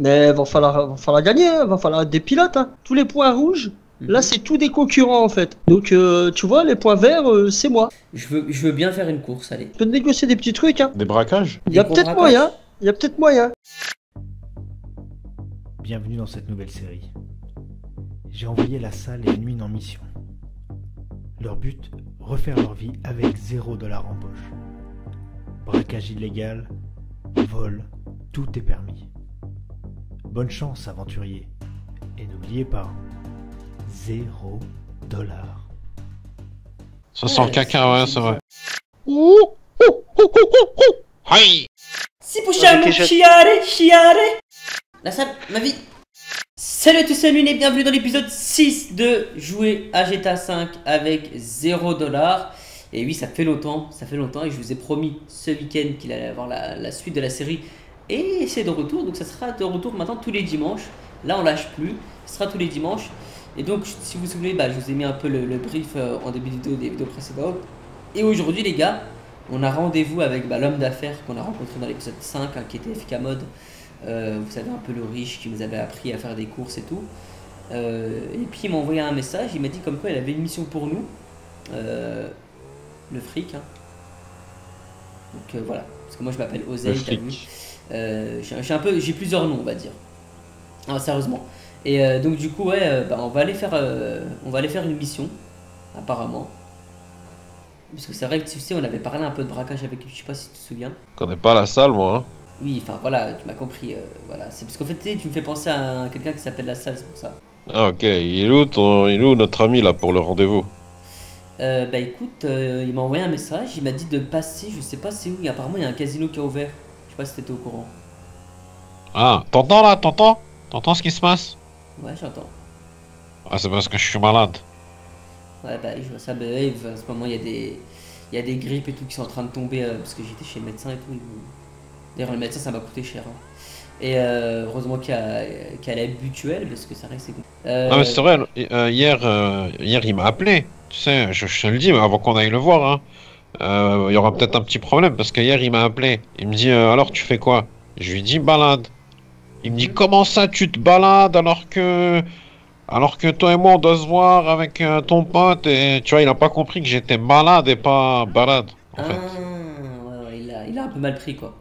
Mais va falloir, va falloir gagner, hein, va falloir être des pilotes. hein. Tous les points rouges, Mhm. là c'est tous des concurrents en fait. Donc euh, tu vois, les points verts, euh, c'est moi. Je veux, je veux bien faire une course, allez. Je peux te négocier des petits trucs. Hein. Des braquages Il y a peut-être moyen. Il y a peut-être moyen. Bienvenue dans cette nouvelle série. J'ai envoyé la salle et Nuit en mission. Leur but, refaire leur vie avec 0 dollar en poche. Braquage illégal, vol, tout est permis. Bonne chance, aventurier. Et n'oubliez pas, 0 dollar. Ça sent le caca, ouais, c'est vrai. Si possiamo Ok, je- chiare, chiare La salle, ma vie Salut à tous, salut et bienvenue dans l'épisode 6 de Jouer à GTA 5 avec 0$. Et oui, ça fait longtemps, ça fait longtemps et je vous ai promis ce week-end qu'il allait avoir la, la suite de la série. Et c'est de retour, donc ça sera de retour maintenant tous les dimanches. Là, on lâche plus, ce sera tous les dimanches. Et donc, si vous vous souvenez, bah, je vous ai mis un peu le, le brief euh, en début de vidéo des vidéos précédentes. Et aujourd'hui, les gars, on a rendez-vous avec bah, l'homme d'affaires qu'on a rencontré dans l'épisode 5, hein, qui était FK Mode. Euh, vous savez, un peu le riche qui nous avait appris à faire des courses et tout. Euh, et puis il m'a envoyé un message, il m'a dit comme quoi il avait une mission pour nous. Le fric. hein. Donc voilà, parce que moi je m'appelle Le Oseille. Euh, j'ai j'ai un peu, j'ai plusieurs noms, on va dire. Ah, sérieusement. Et euh, donc du coup, ouais, euh, bah, on va aller faire, euh, on va aller faire une mission, apparemment. Parce que c'est vrai que tu sais, on avait parlé un peu de braquage avec lui, je sais pas si tu te souviens. Je connais pas la salle, moi. Hein. Oui, enfin voilà, tu m'as compris. voilà, c'est parce qu'en fait, tu me fais penser à quelqu'un qui s'appelle la salle, c'est pour ça. Ah, ok. Il est où, ton... il est où notre ami là pour le rendez-vous? Bah écoute, il m'a envoyé un message, il m'a dit de passer, je sais pas c'est où, apparemment il y a un casino qui a ouvert. Pas si t'étais au courant. Ah, t'entends là T'entends? T'entends ce qui se passe? Ouais, j'entends. Ah, c'est parce que je suis malade. Ouais, bah je vois ça, bah, ouais, en ce moment il y a des. Il y a des grippes et tout qui sont en train de tomber euh, parce que j'étais chez le médecin et tout. il- D'ailleurs, le médecin ça m'a coûté cher. hein. Et euh, heureusement qu'il y a, y a parce que ça reste. Euh, Ah, mais c'est vrai, euh, hier, euh, hier il m'a appelé. Tu sais, je, je te le dis, mais avant qu'on aille le voir, hein. Euh, il y aura peut-être un petit problème parce que hier il m'a appelé. Il me dit euh, alors tu fais quoi? Je lui dis balade. Il me dit comment ça tu te balades alors que alors que toi et moi on doit se voir avec euh, ton pote et tu vois il a pas compris que j'étais malade et pas balade en Ah, fait. ouais, ouais, il a, il a un peu mal pris quoi.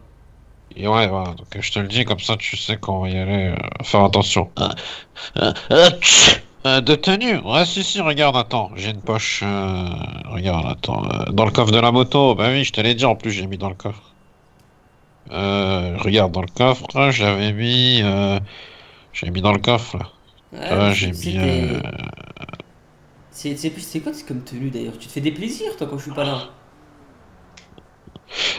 Et ouais voilà donc je te le dis comme ça tu sais qu'on va y aller euh, faire attention. Euh, tch, euh, de tenue Ouais si si regarde attends j'ai une poche euh, regarde attends euh, dans le coffre de la moto bah oui je te l'ai dit en plus j'ai mis dans le coffre. Regarde dans le coffre j'avais mis j'ai mis dans le coffre là. Ouais, mais j'ai mis C'est quoi c'est comme tenue d'ailleurs? Tu te fais des plaisirs toi quand je suis pas là.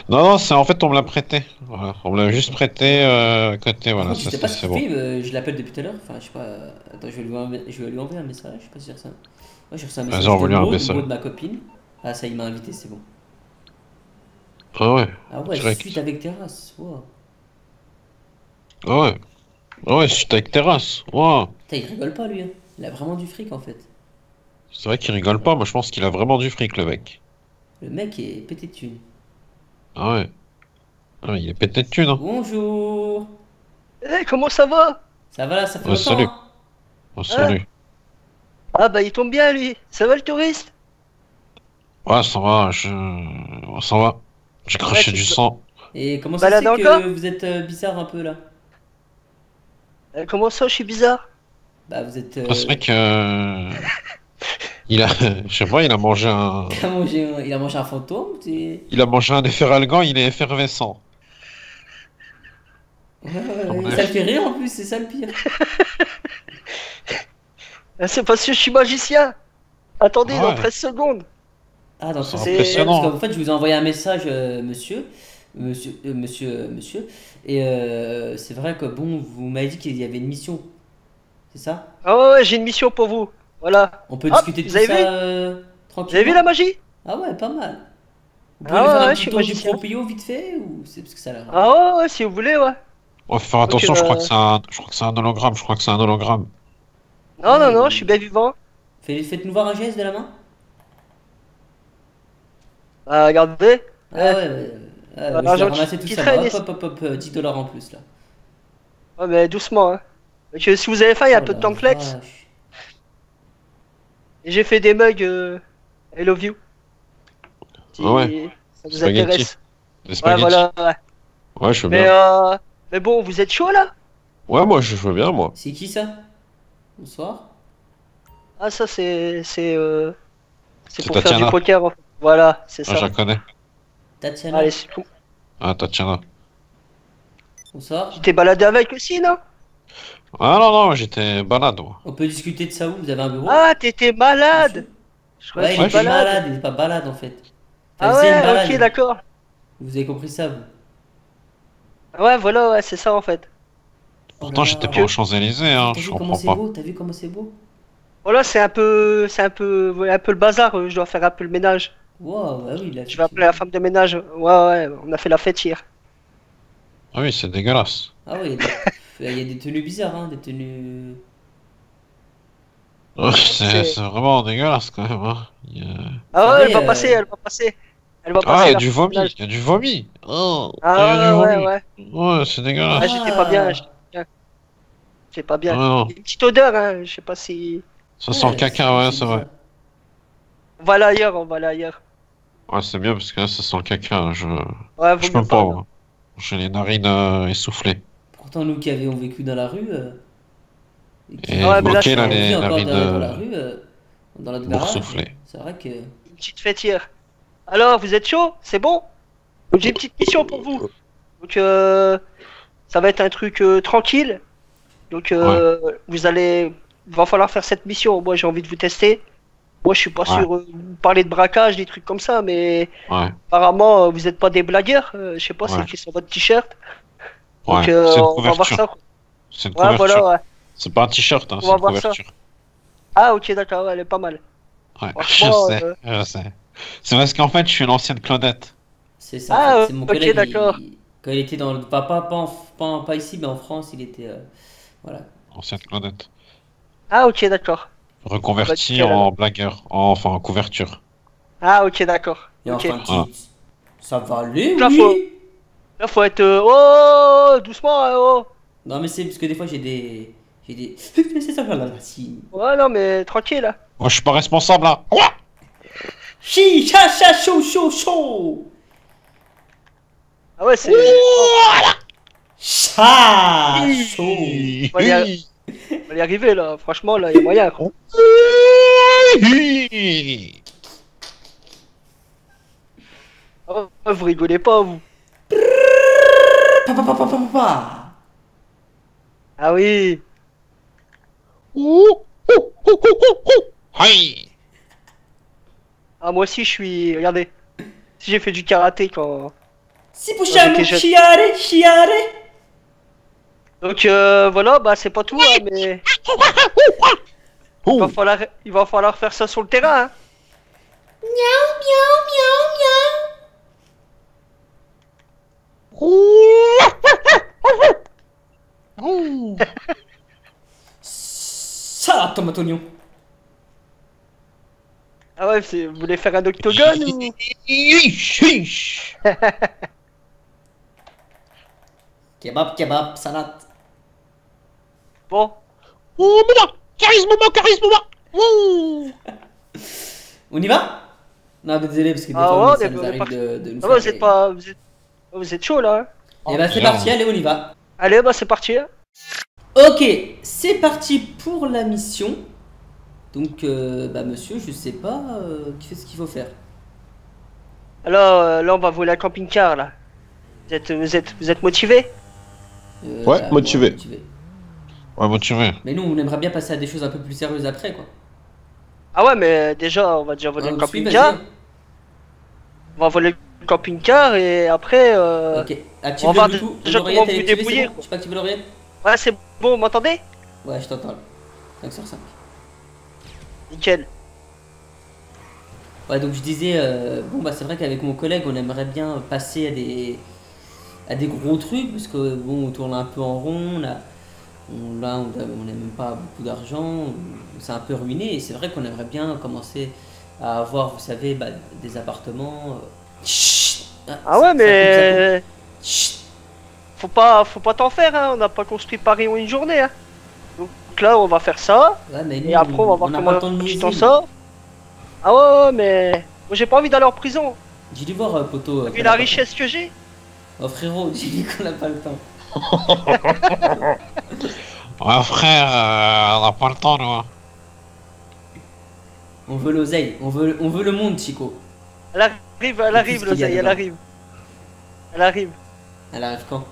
Non non c'est en fait on me l'a prêté. Voilà on me l'a juste prêté euh, à côté voilà ça je sais pas ce qu'il fait, euh, je l'appelle depuis tout à l'heure. Enfin, je sais pas. euh, Attends, je vais lui envoyer, je vais lui envoyer un message. Je sais pas si j'ai reçu un. Ouais, j'ai reçu un message. envoie-lui de un message. De ma copine. Ah, ça, il m'a invité, c'est bon. Ah ouais Ah ouais, Direct. suite avec terrasse. Wow. ah ouais ah ouais c'est avec terrasse. Putain, il rigole pas lui. Hein. Il a vraiment du fric en fait. C'est vrai qu'il rigole pas, moi je pense qu'il a vraiment du fric le mec. Le mec est pété de thunes. Ah ouais. Ah, il est pété de thunes, hein. Bonjour. Eh, comment ça va? Ça va là, ça fait Ouais, longtemps. salut. hein Oh, salut. Ah bah il tombe bien lui. Ça va le touriste? Ouais, ça va, je... ça va. J'ai craché Ouais, du sang. Et comment ça Balade se que vous êtes euh, bizarre un peu là? Euh, Comment ça je suis bizarre? Bah, vous êtes. euh, c'est vrai que... Il a... Je sais pas, il a mangé un... il, a mangé un... il a mangé un fantôme t'es- Il a mangé un efferalgan, il est effervescent. Ouais. Ça le fait rire en plus, c'est ça le pire. C'est parce que je suis magicien. Attendez Ouais. dans 13 secondes. Ah, dans C'est ce impressionnant. Parce qu'en fait, je vous ai envoyé un message, euh, monsieur. Monsieur, euh, monsieur, euh, monsieur. Et euh, c'est vrai que bon, vous m'avez dit qu'il y avait une mission. C'est ça? Ah ouais j'ai une mission pour vous. Voilà. On peut Hop, discuter de vous tout avez ça vu euh, Vous avez vu la magie? Ah ouais, pas mal. Vous pouvez Ah nous faire ouais, un ouais, je petit suis tour du proprio vite fait ou c'est parce que ça a l'air. Ah ouais, ouais, si vous voulez, ouais. Ouais, faut faire attention, je crois bah- que c'est un... Je crois que c'est un hologramme, je crois que c'est un hologramme. Non, non, non, je suis bien vivant. Faites- Faites-nous voir un geste de la main Ah, regardez. Ah ouais, ouais. ouais. Ah, Voilà, je vais ramasser tout ça. Hop, hop, hop, hop, euh, 10 dollars en plus là. Ouais, mais doucement, hein. Si vous avez faim, il y a un Oh peu de temps flex. vache. Et j'ai fait des mugs euh, I love you. Si Ah ouais. ça vous Spaghetti. intéresse. Des Ouais, spaghettis. voilà, ouais. Ouais, je veux Mais, bien. euh, mais bon, vous êtes chaud là? Ouais, moi, je veux bien, moi. C'est qui ça? Bonsoir. Ah, ça, c'est. C'est euh, c'est C'est pour faire du poker. en fait. Voilà, c'est Ah, je ça. la connais. Tatiana. Allez, c'est tout. Ah, Tatiana. Bonsoir. Tu t'es baladé avec aussi, non? Ah non, non, j'étais balade, moi. On peut discuter de ça où? Vous avez un bureau? Ah, t'étais malade Je croyais Ouais, que il étais malade. malade, il est pas balade en fait. Ah c'est une balade. ouais, ok, d'accord. Vous avez compris ça, vous? Ouais, voilà, ouais, c'est ça en fait. Pourtant, j'étais pas aux Champs-Élysées, hein, T'as je vu comment comprends c'est pas. beau? T'as vu comment c'est beau? Voilà, c'est un peu. C'est un peu. ouais, un peu le bazar, euh, je dois faire un peu le ménage. Wow, bah oui, là. Je vais appeler la femme de ménage. Ouais, ouais, on a fait la fête hier. Ah oui, c'est dégueulasse. Ah oui, il y a des- il y a des tenues bizarres, hein, des tenues. Ouais, c'est- vraiment dégueulasse, quand même. Hein. Il y a- Ah ouais, savez, elle va euh, passer, elle va passer. Elle va Ah, passer. il y a du vomi, il y a du vomi. Oh, Ah ouais, vomi. ouais. Ouais, c'est Ah, dégueulasse. j'étais pas bien, j'étais pas bien. J'étais pas bien. Ouais, non. Il y a Une petite odeur, hein, je sais pas si. Ça sent le caca, ouais, c'est vrai. On va aller ailleurs, on va aller ailleurs. Ouais, c'est bien parce que là, ça sent le caca. Je, Ouais, je peux pas, moi. J'ai les narines euh, essoufflées. Pourtant, nous qui avions vécu dans la rue. euh, et qui Et Ouais, là, là, les dans la euh, rue, euh, dans la garage, boursouflées. C'est vrai que. Une petite fête hier. Alors, vous êtes chaud? C'est bon? J'ai une petite mission pour vous. Donc, euh, ça va être un truc euh, tranquille. Donc, euh, vous allez. Il va falloir faire cette mission. Moi, j'ai envie de vous tester. Moi, je suis pas Ouais. sûr. euh, vous parlez de braquage, des trucs comme ça, mais Ouais, apparemment, euh, vous êtes pas des blagueurs. Euh, je sais pas, c'est Ouais. écrit sur votre t-shirt. Donc, ouais. euh, c'est une on va voir ça. C'est une Ouais, voilà, ouais. C'est pas un t-shirt, hein, c'est une ça. Ah, ok, d'accord, ouais, elle est pas mal. Ouais, je sais, euh, je sais. C'est parce qu'en fait, je suis une ancienne Claudette. C'est ça. Ah, c'est mon ok, collègue. il- d'accord. quand il était dans le. Pas, pas, pas, en- pas, pas ici, mais en France, il était. euh, Voilà. Ancienne Claudette. Ah, ok, d'accord. Reconverti Bah, en blagueur. En- Enfin, en couverture. Ah, ok, d'accord. Et enfin, ça va aller, oui Là, faut être. euh, Oh, doucement, hein, oh. Non, mais c'est parce que des fois, j'ai des. J'ai des. C'est ça, là, là, si. Ouais, non, mais tranquille, là. Moi, je suis pas responsable, là. Ouah Chi, cha, cha, chaud, chaud, chaud Ah, ouais, c'est. Cha, chaud On va y arri- on va y arriver, là. Franchement, là, il y a moyen. quoi. Ah, ouais, vous rigolez pas, vous. Pa, pa, pa, pa, pa, pa, pa. Ah, oui. Aïe Ah, moi aussi, je suis. Regardez. Si j'ai fait du karaté quand. Si possiamo chiare, chiare Donc, euh, voilà, bah, c'est pas tout, hein, mais. Il va, falloir... il va falloir faire ça sur le terrain, hein. Ça, tomate oignon Ah, ouais, c'est- vous voulez faire un octogone ou? Kebab, kebab, salade. Bon. Oh, maman Charisme, maman, charisme, maman Ouh. On y va? Non, mais désolé, parce que des Ah fois, ouais, ça on nous est arrive parti. de, de nous Ah, bah, vous êtes pas. Vous êtes, vous êtes chaud, là. hein. Eh ben, c'est parti, allez, on y va. Allez, bah, c'est parti. hein. Ok, c'est parti pour la mission. Donc, euh, bah, monsieur, je sais pas euh, qu'est-ce qu'il faut faire? Alors, euh, là, on va voler un camping-car, là. Vous êtes, vous êtes, vous êtes motivé? Euh, Ouais, bah, motivé. Ouais, veux. Mais nous, on aimerait bien passer à des choses un peu plus sérieuses après, quoi. Ah ouais, mais déjà, on va déjà voler on suit, camping-car. On va voler le camping-car et après. Euh... Ok, active on va déjà comment vous débrouiller, bon. Tu peux activer l'oreillette Ouais, c'est bon, vous m'entendez? Ouais, je t'entends. 5 sur 5. Nickel. Ouais, donc je disais, euh, bon, bah c'est vrai qu'avec mon collègue, on aimerait bien passer à des, à des gros trucs, parce que bon, on tourne un peu en rond, on, là, on a- on n'a même pas beaucoup d'argent, c'est un peu ruiné, et c'est vrai qu'on aimerait bien commencer à avoir, vous savez, bah, des appartements. euh, chut, Ah ouais, mais. Chut. faut pas, faut pas t'en faire, hein. On n'a pas construit Paris en une journée, hein. Donc là, on va faire ça. Ouais, mais nous, Et après, on va voir temps comment de tu t'en nous. sors. Ah ouais, ouais, mais moi j'ai pas envie d'aller en prison. J'ai dû voir, euh, poteau. euh, T'as vu la richesse que j'ai? Oh frérot, j'ai dit qu'on n'a pas le temps. Ouais, frère, euh, on n'a pas le temps, nous. hein. On veut l'oseille, on veut, on veut le monde, Chico. Arrive, elle arrive, l'oseille, elle arrive. Elle arrive. Elle arrive quand?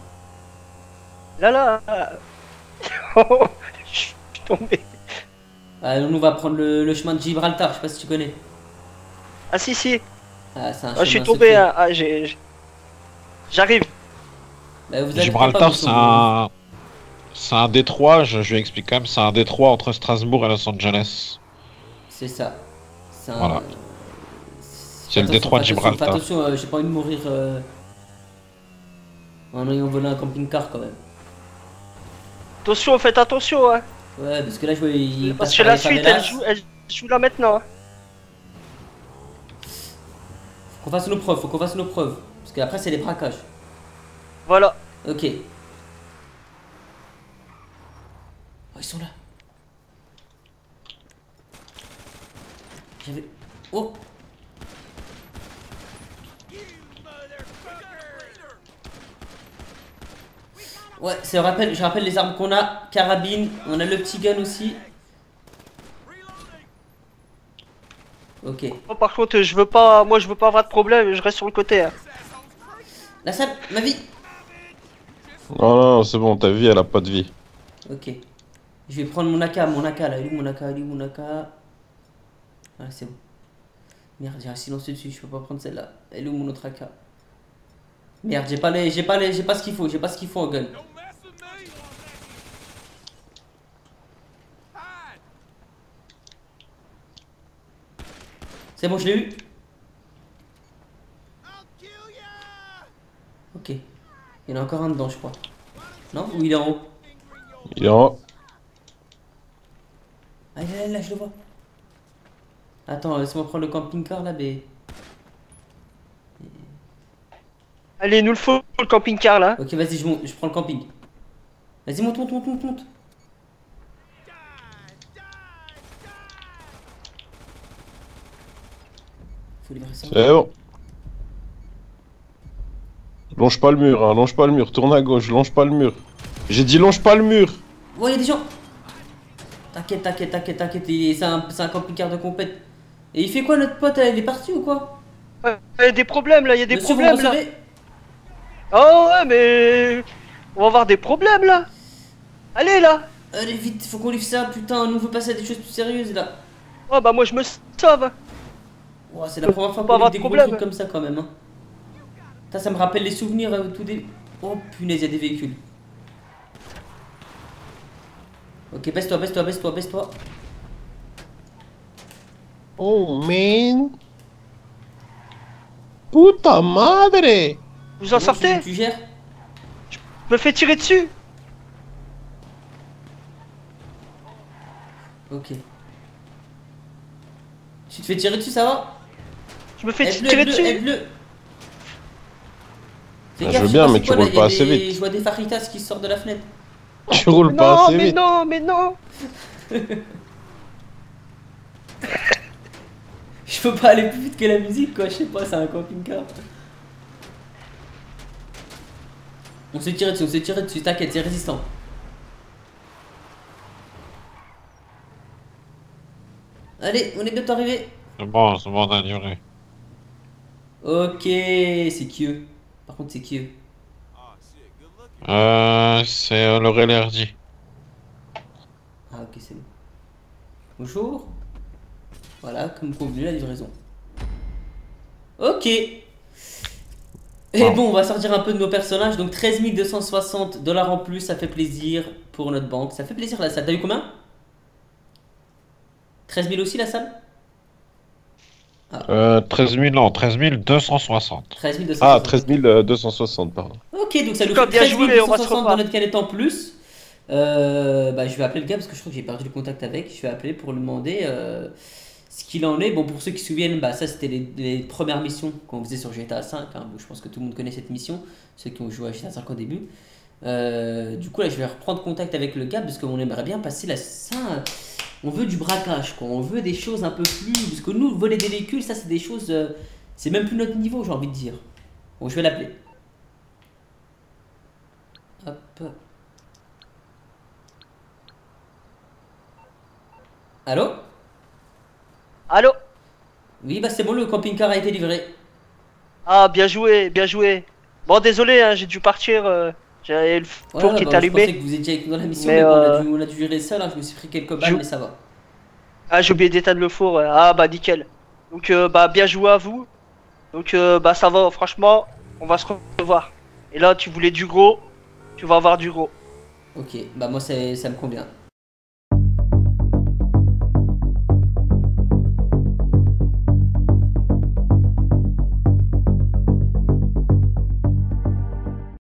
Là, là. Oh, je suis tombé. Ah, nous, on va prendre le, le chemin de Gibraltar, je sais pas si tu connais. Ah si, si. Ah, c'est un Ah, je suis tombé. secret. hein. Ah, J'arrive. Bah, Gibraltar, c'est un. C'est un détroit, je, je vais expliquer quand même, c'est un détroit entre Strasbourg et Los Angeles. C'est ça. C'est un- Voilà. C'est le Attention, détroit de attention, Gibraltar. fais Attention, euh, j'ai pas envie de mourir euh, en ayant volé un camping-car quand même. Attention, faites attention. Hein. Ouais, parce que là, je vois, il Parce que la suite, elle joue, elle joue là maintenant. hein. Faut qu'on fasse nos preuves, faut qu'on fasse nos preuves. Parce qu'après, c'est les braquages. Voilà. Ok. Oh, ils sont là. J'avais. Oh! Ouais, ça rappelle, je rappelle les armes qu'on a. Carabine, on a le petit gun aussi. Ok. Moi, par contre, je veux pas, moi, je veux pas avoir de problème. Je reste sur le côté. hein. La salle, ma vie! Non, non, c'est bon, ta vie, elle a pas de vie. Ok. Je vais prendre mon AK, mon AK là. Il est où mon AK Il est où mon AK Ah, c'est bon. Merde, j'ai un silencieux dessus, je peux pas prendre celle-là. Elle est où mon autre AK Merde, j'ai pas les, j'ai pas les, j'ai pas ce qu'il faut, j'ai pas ce qu'il faut en gun. C'est bon, je l'ai eu. Ok. Il y en a encore un dedans, je crois. Non Ou il est en haut? Il est en haut. Ah, il est là, là, je le vois. Attends, laisse-moi prendre le camping-car là, mais. Allez, nous le faut le camping-car là. Ok, vas-y, je, monte, je prends le camping. Vas-y, monte, monte, monte, monte, monte. Faut libérer ça. C'est bon. Longe pas le mur, hein, longe pas le mur, tourne à gauche, longe pas le mur. J'ai dit longe pas le mur Ouais, y'a des gens. T'inquiète, t'inquiète, t'inquiète, t'inquiète. C'est un, camping-car de compète. Et il fait quoi notre pote Il est parti ou quoi? Ouais, Il y a des problèmes là, il y a des Monsieur, vous problèmes là. Oh ouais, mais on va avoir des problèmes là. Allez là. Allez, vite, faut qu'on livre ça, putain. Nous, on veut passer à des choses plus sérieuses là. Oh bah moi je me sauve. Ouais, c'est la première fois qu'on livre des de gros problème. trucs comme ça quand même. Hein. Putain, ça me rappelle les souvenirs euh, tout des. Oh punaise, y'a des véhicules. Ok, baisse-toi, baisse-toi, baisse-toi, baisse-toi. Oh man Puta madre Vous en sortez tu, tu gères Je me fais tirer dessus. Ok. Tu te fais tirer dessus, ça va Je me fais Aide-le, tirer dessus. Fais Ah, je veux bien, mais tu roules pas assez vite. Je vois des faritas qui sortent de la fenêtre. Tu roules pas Non, assez mais vite. non, mais non. Je peux pas aller plus vite que la musique, quoi. Je sais pas, c'est un camping-car. On s'est tiré dessus, on s'est tiré dessus. T'inquiète, c'est résistant. Allez, on est bientôt arrivé. C'est bon, c'est bon, on a duré. Ok, c'est qui Par contre, c'est qui Euh, c'est le Relerdi. Ah, ok, c'est bon. Bonjour. Voilà, comme convenu, la livraison. Ok. Et Ah. bon, on va sortir un peu de nos personnages. Donc 13 260 dollars en plus, ça fait plaisir pour notre banque. Ça fait plaisir la salle. T'as eu combien? 13 000 aussi la salle? Euh, 13 000, non, 13 260. 13 260. Ah, 13 260, pardon. Ok, donc ça nous fait bien 13 joué, on va se 260 dans notre canette en plus. Euh, bah, je vais appeler le gars parce que je crois que j'ai perdu le contact avec. Je vais appeler pour lui demander euh, ce qu'il en est. Bon, pour ceux qui se souviennent, bah, ça c'était les, premières missions qu'on faisait sur GTA 5. hein. Je pense que tout le monde connaît cette mission, ceux qui ont joué à GTA 5 au début. Euh, du coup, là, je vais reprendre contact avec le gars parce qu'on aimerait bien passer la ça. On veut du braquage, quoi. On veut des choses un peu plus. Parce que nous, voler des véhicules, ça, c'est des choses. euh, c'est même plus notre niveau, j'ai envie de dire. Bon, je vais l'appeler. Hop. Allô? Allô Oui, bah c'est bon, le camping-car a été livré. Ah, bien joué, bien joué. Bon, désolé, hein, j'ai dû partir. euh, J'avais le four ouais, qui bah, est allumé. Je pensais que vous étiez avec nous dans la mission, Mais, mais, euh, dû, on a dû gérer ça, là. Je me suis pris quelques balles, mais ça va. Ah, j'ai oublié d'éteindre le four. ouais. Ah, bah nickel. Donc, euh, bah, bien joué à vous. Donc, euh, bah, ça va, franchement, on va se revoir. Et là, tu voulais du gros, tu vas avoir du gros. Ok, bah moi, c'est- ça me convient.